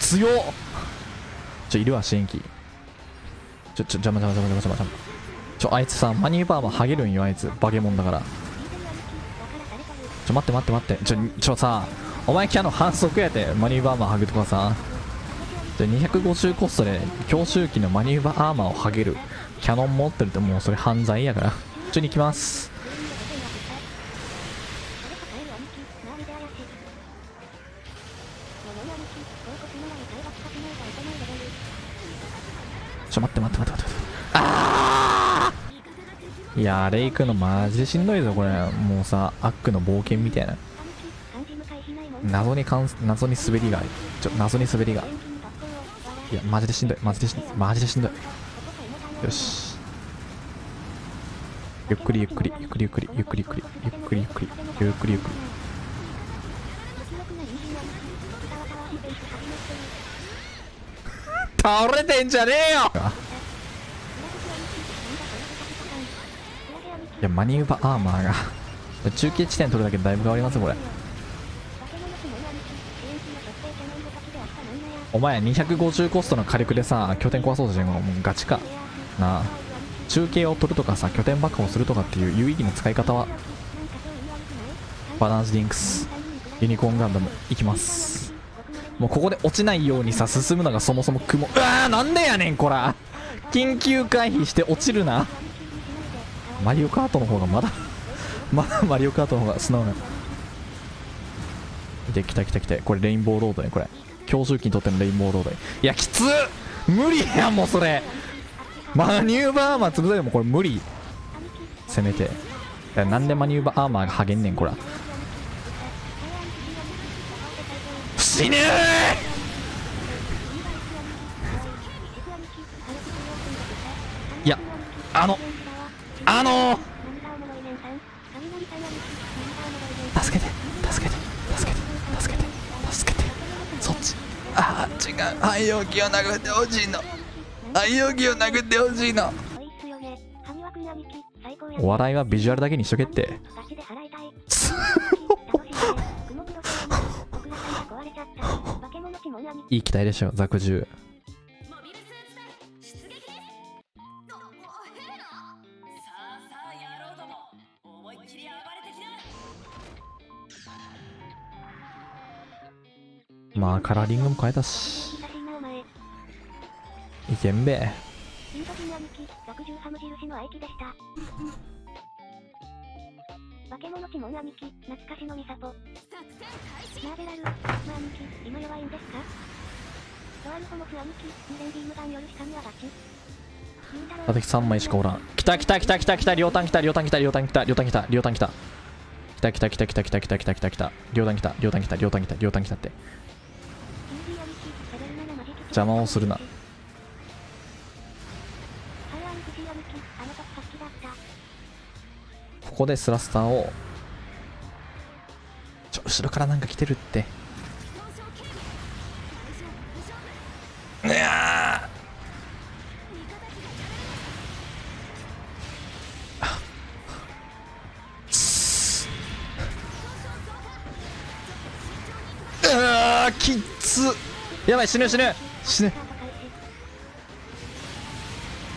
強っ。ちょいるわ支援機ちょちょ邪魔邪魔邪魔邪魔邪魔。ちょあいつさマニューバーマーハゲるんよあいつ。バケモンだから。ちょ待って待って待って。ちょちょさお前キャノ反則やて。マニューバーマーハグとかさ。じゃ250コストで強襲機のマニューバーアーマーをハゲる。キャノン持ってるってもうそれ犯罪やから。普通に行きます。いやーレイクのマジでしんどいぞこれ。もうさアックの冒険みたいな。謎にかん謎に滑りがちょ謎に滑りが。いやマジでしんどい。マジでしんどいマジでしんどい。よし。ゆっくりゆっくり。ゆっくりゆっくり。ゆっくりゆっくり。ゆっくりゆっくり。ゆっくりゆっくり。倒れてんじゃねえよ！やマニューバーアーマーが。中継地点取るだけでだいぶ変わりますこれ。お前250コストの火力でさ拠点壊そうとしてるのもうガチかな。あ中継を取るとかさ拠点爆破をするとかっていう有意義な使い方はバランスリンクスユニコーンガンダムいきます。もうここで落ちないようにさ進むのがそもそも雲。うわーなんでやねんこら。緊急回避して落ちるな。マリオカートの方がまだ まだマリオカートの方が素直な。で来た来た来た。これレインボーロードねこれ。強襲機にとってのレインボーロードいやきつ無理やんもうそれ。マニューバーアーマー潰されてもこれ無理。せめて。なんでマニューバーアーマーがはげんねんこら。死ぬいやあのあの助けて助けて助けて助けて助けて。そっち。ああ違う。汎用機を殴ってほしいの。汎用機を殴ってほしいの。お笑いはビジュアルだけにしとけって。いい機体でしょザク10まあカラーリングも変えたし。いけんべ。化け物兄貴、懐かしのミサポ。マーベラル、まあ兄貴、今弱いんですか？ドアルフォモフ兄貴、2連ビームガンよる下にはガチ。私3枚しかおらん。来た来た来た来た来た両端来た両端来た両端来た両端来た。両端来た来た来た。来た来た来た来た来た来た来た。両端来た両端来た両端来た。両端来たって邪魔をするな。ここでスラスターを。ちょ後ろからなんか来てるって。いやうわきっつ。やばい死ぬ死ぬ死ぬ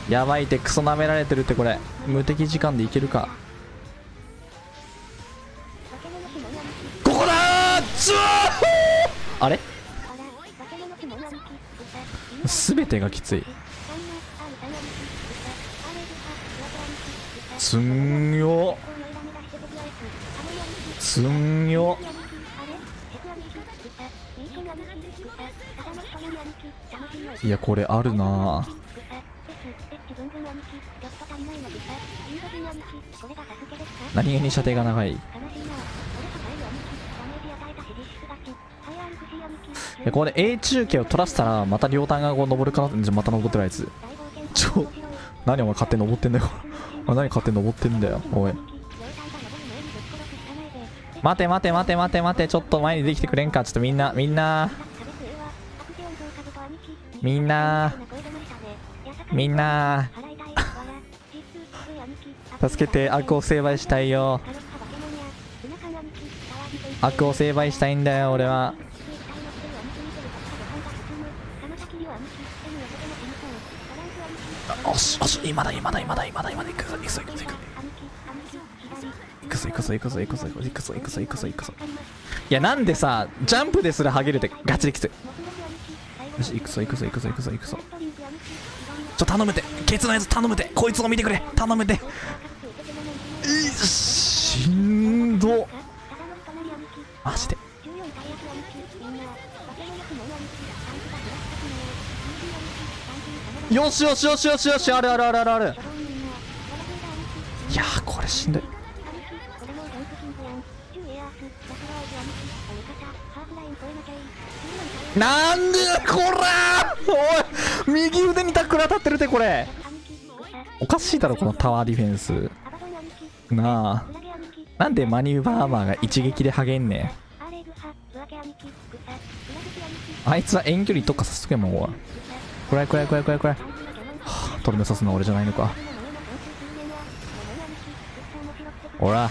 やばいってクソ舐められてるってこれ。無敵時間でいけるか。ここだあれ？全てがきつい。すんよ。すんよ。いやこれあるな。何気に射程が長い。いやこれ A 中継を取らせたらまた両端がこう登るかなじゃまた登ってるあいつ。ちょ何お前勝手に登ってんだよ。お 前何勝手に登ってんだよおい。待て待て待て待て待てちょっと前にできてくれんか。ちょっとみんなみんな。みんな。みんな。助けて悪を成敗したいよ。悪を成敗したいんだよ俺は。よしよし今だ今だ今だ今だ今だ。行くぞ行くぞ行くぞ行くぞ。行くぞ行くぞ行くぞ行くぞ行くぞ行くぞ行くぞ行くぞ。いやなんでさジャンプですらハゲるってガチできつい。よし行くぞ行くぞ行くぞ行くぞ行くぞ。ちょ頼むて。ケツのやつ頼むて。こいつを見てくれ。頼むて。しんど。マジで。よしよしよしよしよし。あるあるあるあるある。いやーこれしんどい。なんでこらおい右腕にタックル当たってるってこれ。おかしいだろこのタワーディフェンス。なあ。なんでマニューバーマーが一撃で励んねん。あいつは遠距離特化させとけもう。これこれこれこれこれはあとどめさすのは俺じゃないのか。ほら。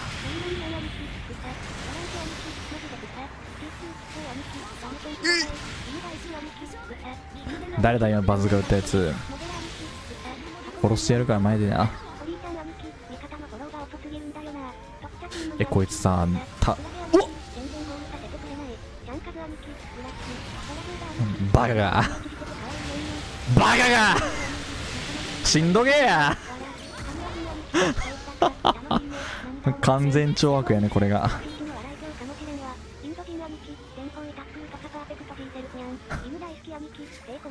誰だ今バズが撃ったやつ。殺してやるから前でなえこいつさたおっ。バカが。バカが。しんどげえや。完全懲悪やねこれが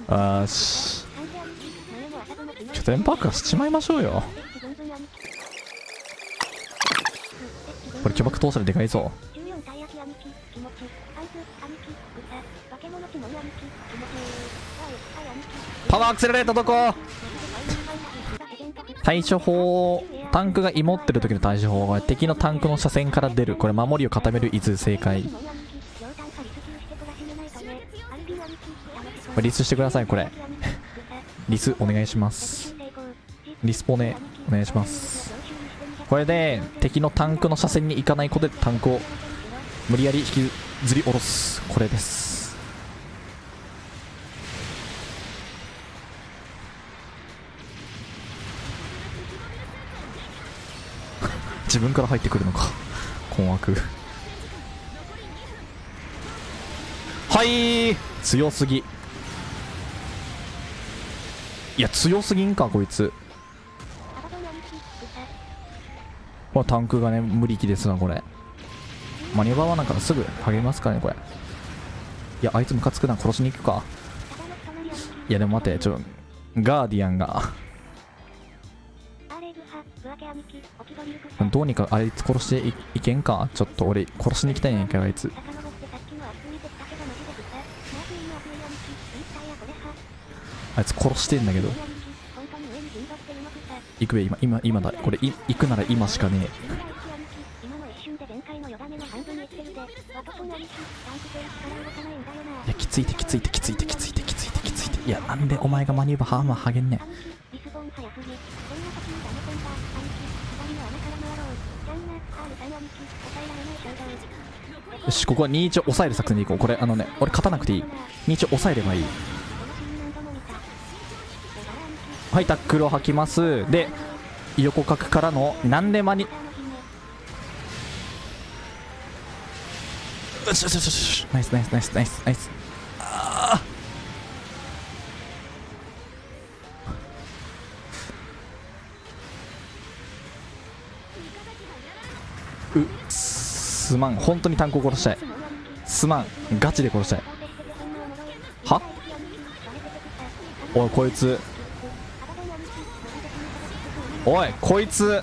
あーし拠点パークはしちまいましょうよ。これ巨爆通したらでかいぞ。パワーアクセラレーターどこ？対処法タンクが芋ってる時の対処法は敵のタンクの車線から出る。これ守りを固める伊豆正解。リスしてくださいこれ。リスお願いします。リスポネお願いします。これで敵のタンクの車線に行かないことでタンクを無理やり引きずり下ろす。これです。自分から入ってくるのか。困惑。はい！強すぎ。いや強すぎんかこいつ。これタンクがね無力ですわこれ。マニューバーはなんかすぐ励みますかねこれ。いやあいつムカつくな殺しに行くか。いやでも待ってちょガーディアンが。どうにかあいつ殺していいけんか？ちょっと俺殺しに行きたいんやけどあいつあいつ殺してんだけど。行くべ今今今だ。これ行くなら今しかねえ。いやきついてきついてきついてきついてきついてきついて。いやなんでお前がマニューバーハーマー励んねん。よしここは21を抑える作戦でいこう。これあのね俺勝たなくていい。21を抑えればいい。はいタックルを吐きます。で横角からのなんでマニよしよしよしよしナイスナイスナイスナイスナイス。あうすまん。本当にタンクを殺したい。すまん。ガチで殺したい。は？おいこいつ。おいこいつ。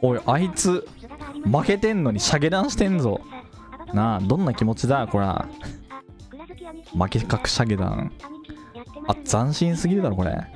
おいあいつ負けてんのにシャゲダンしてんぞ。なあどんな気持ちだこら。負け隠しシャゲダン。あ斬新すぎるだろこれ。